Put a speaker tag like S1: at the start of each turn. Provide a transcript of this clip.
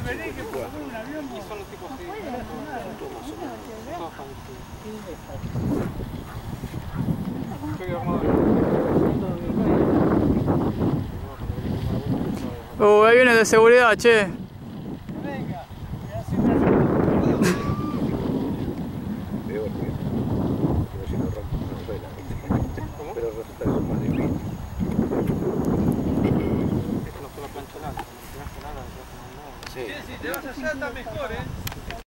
S1: vení que por un avión. Y son los tipos así.
S2: Uh, ahí viene de seguridad, che.
S1: Venga.
S3: No no. Pero resulta Sí,
S1: si te vas allá está mejor, ¿eh?